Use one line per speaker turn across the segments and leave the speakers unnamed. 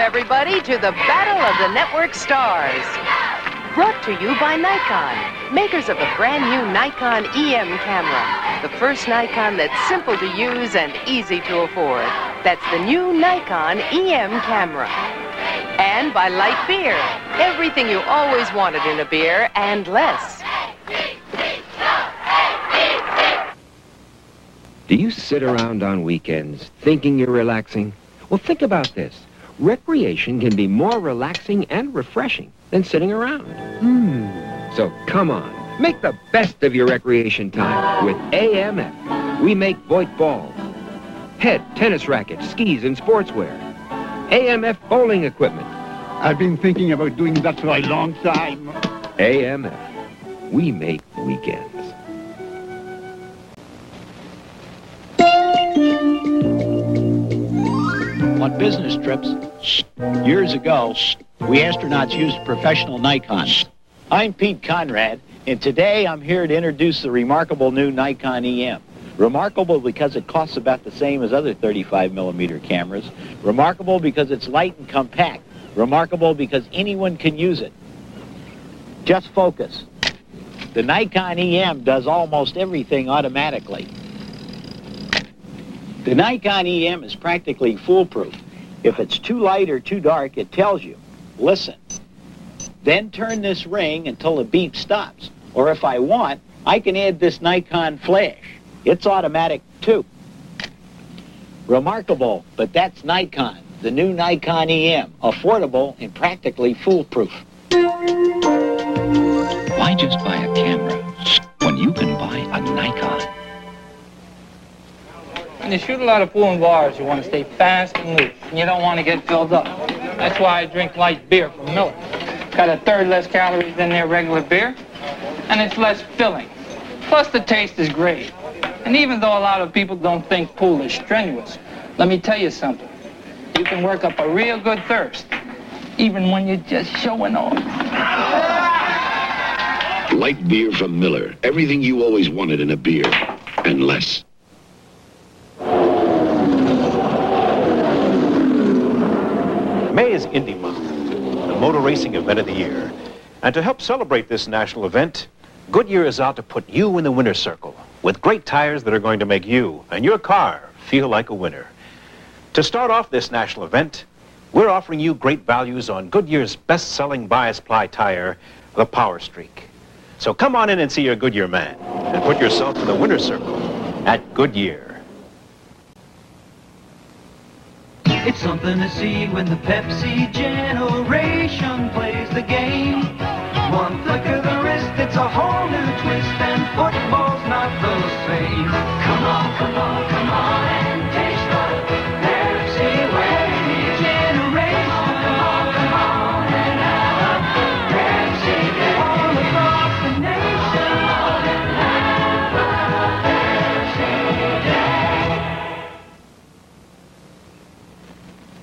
everybody, to the Battle of the Network Stars. Brought to you by Nikon, makers of the brand new Nikon EM camera. The first Nikon that's simple to use and easy to afford. That's the new Nikon EM camera. And by Lite Beer, everything you always wanted in a beer and less.
Do you sit around on weekends thinking you're relaxing? Well, think about this. Recreation can be more relaxing and refreshing than sitting around. Hmm. So come on, make the best of your recreation time with AMF. We make Voit balls, head, tennis rackets, skis, and sportswear. AMF bowling equipment.
I've been thinking about doing that for a long time.
AMF. We make weekends.
On business trips, years ago, we astronauts used professional Nikon. I'm Pete Conrad, and today I'm here to introduce the remarkable new Nikon EM. Remarkable because it costs about the same as other 35 millimeter cameras. Remarkable because it's light and compact. Remarkable because anyone can use it. Just focus. The Nikon EM does almost everything automatically. The Nikon EM is practically foolproof. If it's too light or too dark, it tells you, listen. Then turn this ring until the beep stops. Or if I want, I can add this Nikon flash. It's automatic too. Remarkable, but that's Nikon, the new Nikon EM, affordable and practically foolproof.
Why just buy a camera when you can buy a Nikon?
When you shoot a lot of pool and bars, you want to stay fast and loose, and you don't want to get filled up. That's why I drink Lite beer from Miller. Got a third less calories than their regular beer, and it's less filling. Plus, the taste is great. And even though a lot of people don't think pool is strenuous, let me tell you something. You can work up a real good thirst, even when you're just showing off.
Lite beer from Miller. Everything you always wanted in a beer, and less.
May is Indy Month, the motor racing event of the year. And to help celebrate this national event, Goodyear is out to put you in the winner's circle with great tires that are going to make you and your car feel like a winner. To start off this national event, we're offering you great values on Goodyear's best-selling bias ply tire, the Power Streak. So come on in and see your Goodyear man and put yourself in the winner's circle at Goodyear.
It's something to see when the Pepsi generation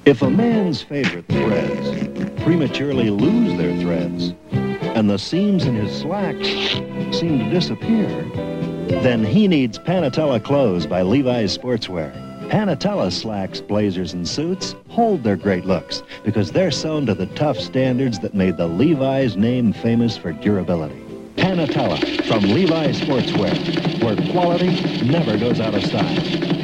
If a man's favorite threads prematurely lose their threads, and the seams in his slacks seem to disappear, then he needs Panatella Clothes by Levi's Sportswear. Panatella slacks, blazers, and suits hold their great looks because they're sewn to the tough standards that made the Levi's name famous for durability. Panatella from Levi's Sportswear, where quality never goes out of style.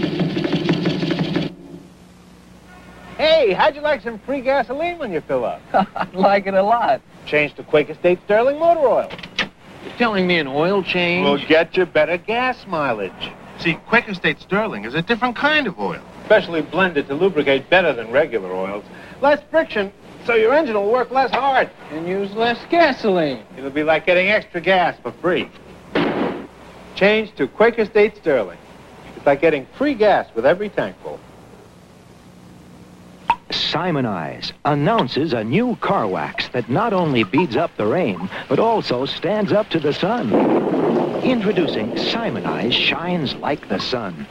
Hey, how'd you like some free gasoline when you fill up?
I like it a lot.
Change to Quaker State Sterling Motor Oil.
You're telling me an oil change?
Will get you better gas mileage.
See, Quaker State Sterling is a different kind of oil.
Specially blended to lubricate better than regular oils. Less friction, so your engine will work less hard.
And use less gasoline.
It'll be like getting extra gas for free. Change to Quaker State Sterling. It's like getting free gas with every tankful.
Simoniz announces a new car wax that not only beads up the rain, but also stands up to the sun. Introducing Simoniz Shines Like the Sun.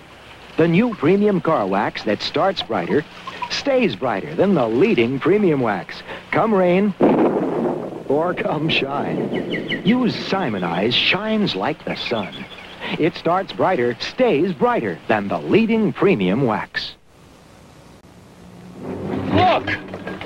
The new premium car wax that starts brighter, stays brighter than the leading premium wax. Come rain or come shine. Use Simoniz Shines Like the Sun. It starts brighter, stays brighter than the leading premium wax.
Look!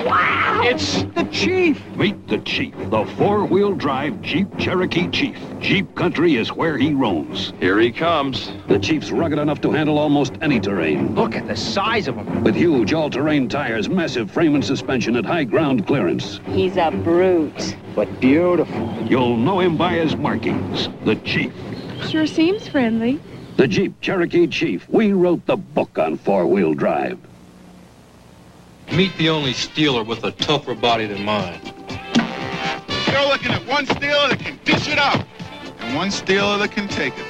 Wow!
It's the Chief.
Meet the Chief, the four-wheel drive Jeep Cherokee Chief. Jeep country is where he roams.
Here he comes.
The Chief's rugged enough to handle almost any terrain.
Look at the size of him.
With huge all-terrain tires, massive frame and suspension at high ground clearance.
He's a brute.
But beautiful.
You'll know him by his markings. The Chief.
Sure seems friendly.
The Jeep Cherokee Chief. We wrote the book on four-wheel drive.
Meet the only Steeler with a tougher body than mine.
You're looking at one Steeler that can dish it out, and one Steeler that can take it.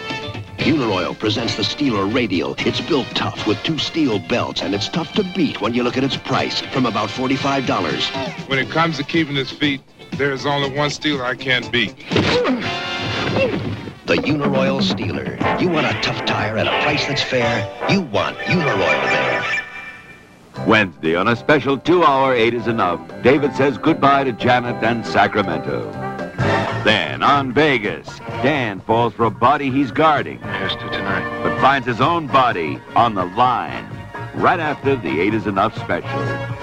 Uniroyal presents the Steeler Radial. It's built tough with two steel belts, and it's tough to beat when you look at its price, from about $45.
When it comes to keeping his feet, there's only one Steeler I can't beat.
The Uniroyal Steeler. You want a tough tire at a price that's fair? You want Uniroyal there.
Wednesday, on a special two-hour Eight is Enough, David says goodbye to Janet and Sacramento. Then, on Vegas, Dan falls for a body he's guarding.
Here's to tonight.
But finds his own body on the line, right after the Eight is Enough special.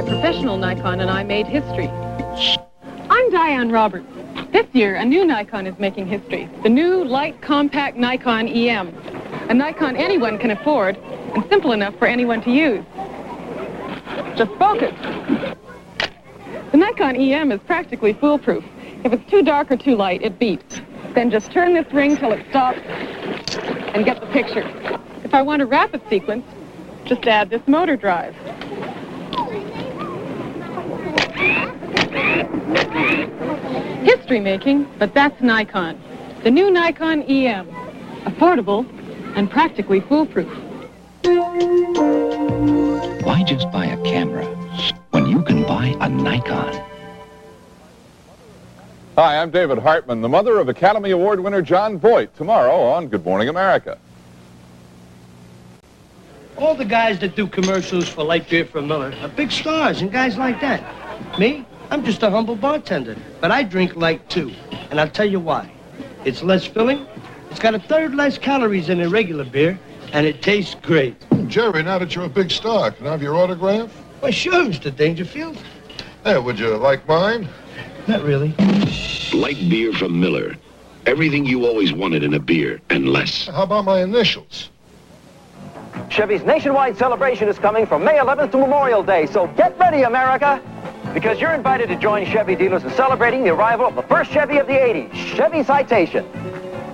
My professional Nikon and I made history. I'm Dianne Roberts. This year, a new Nikon is making history. The new light compact Nikon EM. A Nikon anyone can afford and simple enough for anyone to use. Just focus. The Nikon EM is practically foolproof. If it's too dark or too light, it beeps. Then just turn this ring till it stops and get the picture. If I want a rapid sequence, just add this motor drive. History making, but that's Nikon. The new Nikon EM. Affordable and practically foolproof.
Why just buy a camera when you can buy a Nikon?
Hi, I'm David Hartman, the mother of Academy Award winner Jon Voight, tomorrow on Good Morning America.
All the guys that do commercials for Lite beer from Miller are big stars and guys like that. Me, I'm just a humble bartender, but I drink Lite too. And I'll tell you why. It's less filling, it's got a third less calories than a regular beer, and it tastes great.
Jerry, now that you're a big star, can I have your autograph?
Why, sure, Mr. Dangerfield.
Hey, would you like mine?
Not really.
Lite beer from Miller. Everything you always wanted in a beer, and less.
How about my initials?
Chevy's nationwide celebration is coming from May 11th to Memorial Day, so get ready, America! Because you're invited to join Chevy dealers in celebrating the arrival of the first Chevy of the 80s, Chevy Citation.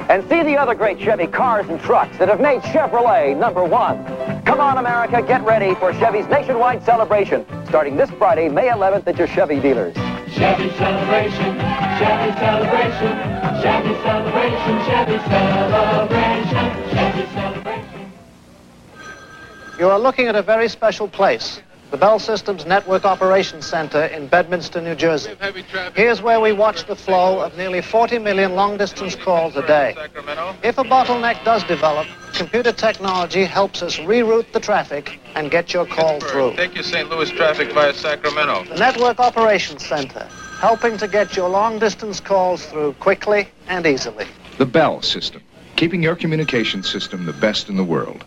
And see the other great Chevy cars and trucks that have made Chevrolet number one. Come on, America, get ready for Chevy's nationwide celebration, starting this Friday, May 11th at your Chevy dealers.
Chevy celebration, Chevy celebration, Chevy celebration, Chevy celebration, Chevy celebration.
You are looking at a very special place, the Bell Systems Network Operations Center in Bedminster, New Jersey. Here's where we watch the flow of nearly 40 million long-distance calls a day. If a bottleneck does develop, computer technology helps us reroute the traffic and get your call through.
Take your St. Louis traffic via Sacramento.
The Network Operations Center, helping to get your long-distance calls through quickly and easily.
The Bell System, keeping your communication system the best in the world.